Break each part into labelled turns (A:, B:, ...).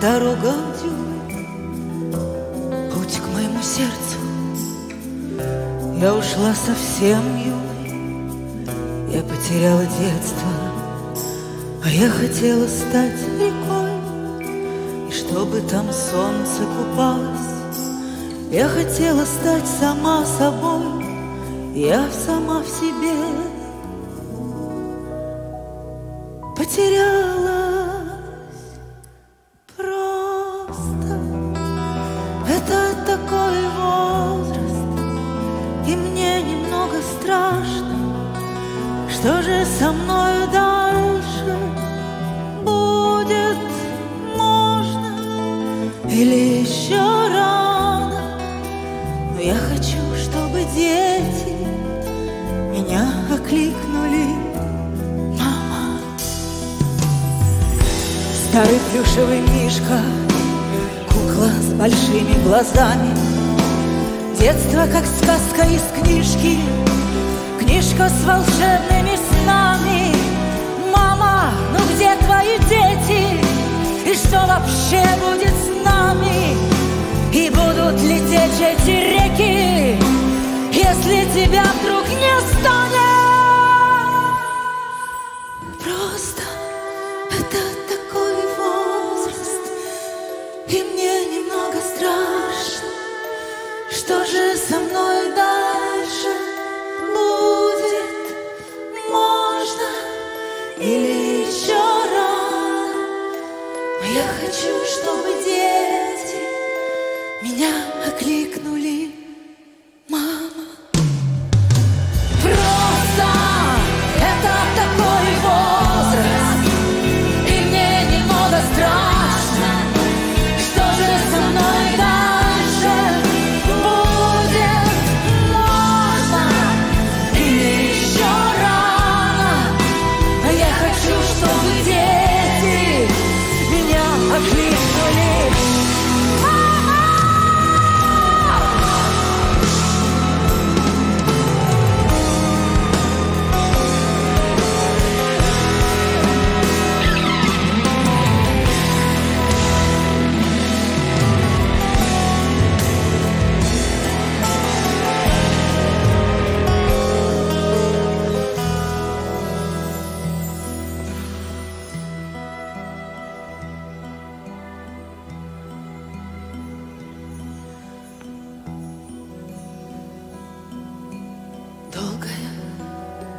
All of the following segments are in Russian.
A: Дорога дюны, Путь к моему сердцу. Я ушла совсем юной, Я потеряла детство, А я хотела стать рекой, И чтобы там солнце купалось. Я хотела стать сама собой, Я сама в себе потеряла. Это такой возраст, и мне немного страшно, что же со мною дальше будет можно или еще рано. Но я хочу, чтобы дети меня окликнули. Старый плюшевый мишка кукла с большими глазами. Детство, как сказка из книжки. Книжка с волшебными снами. Мама, ну где твои дети? И что вообще будет Что же со мной дальше будет? Можно или еще рано Но я хочу, чтобы дети Меня окликнули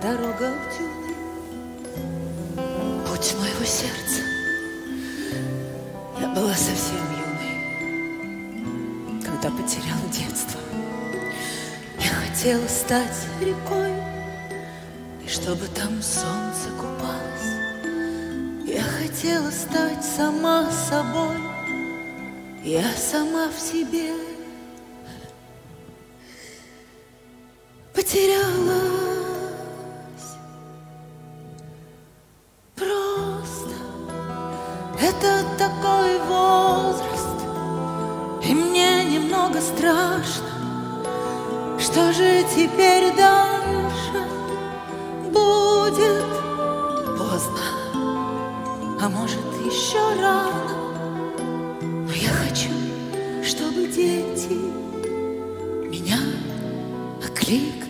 A: дорога в дюны, Путь моего сердца. Я была совсем юной, Когда потеряла детство. Я хотела стать рекой, И чтобы там солнце купалось. Я хотела стать сама собой, Я сама в себе потерялась. Это такой возраст, и мне немного страшно, что же теперь дальше будет поздно, а может еще рано. Но я хочу, чтобы дети меня окликнули.